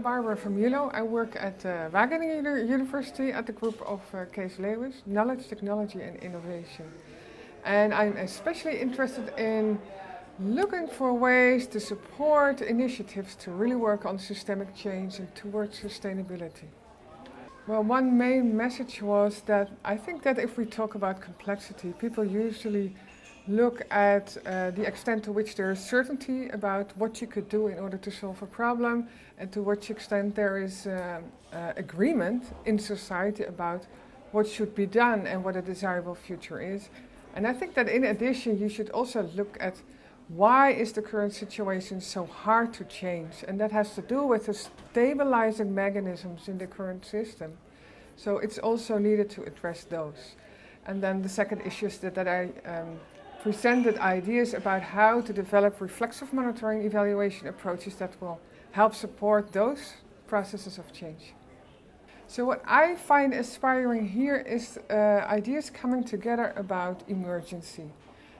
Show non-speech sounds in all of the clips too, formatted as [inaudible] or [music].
Barbara van Mierlo. I work at uh, Wageningen University at the group of uh, Cees Leeuwis, Knowledge, Technology and Innovation. And I'm especially interested in looking for ways to support initiatives to really work on systemic change and towards sustainability. Well, one main message was that I think that if we talk about complexity, people usually look at uh, the extent to which there is certainty about what you could do in order to solve a problem and to what extent there is uh, uh, agreement in society about what should be done and what a desirable future is. And I think that in addition you should also look at why is the current situation so hard to change and that has to do with the stabilizing mechanisms in the current system. So it's also needed to address those. And then the second issue is that, that I um, presented ideas about how to develop reflexive monitoring evaluation approaches that will help support those processes of change. So what I find inspiring here is uh, ideas coming together about emergency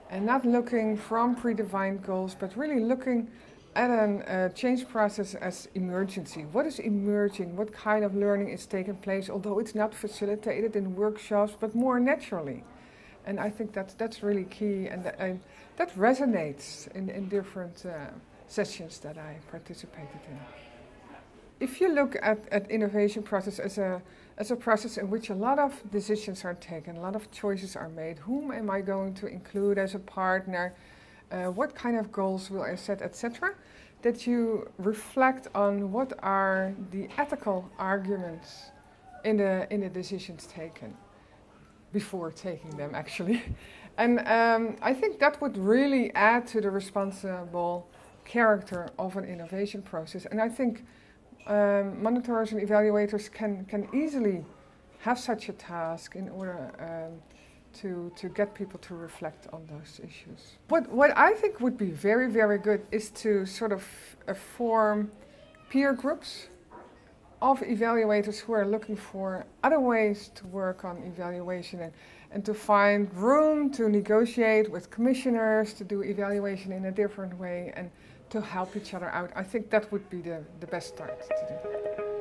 and not looking from predefined goals, but really looking at a uh, change process as emergency. What is emerging? What kind of learning is taking place, although it's not facilitated in workshops, but more naturally? And I think that that's really key, and that, uh, that resonates in, in different uh, sessions that I participated in. If you look at, at innovation process as a as a process in which a lot of decisions are taken, a lot of choices are made. Whom am I going to include as a partner? Uh, what kind of goals will I set, etc. That you reflect on what are the ethical arguments in the in the decisions taken before taking them actually. [laughs] and um, I think that would really add to the responsible character of an innovation process. And I think um, monitors and evaluators can, can easily have such a task in order um, to, to get people to reflect on those issues. What, what I think would be very, very good is to sort of uh, form peer groups of evaluators who are looking for other ways to work on evaluation and, and to find room to negotiate with commissioners, to do evaluation in a different way and to help each other out. I think that would be the, the best start to do.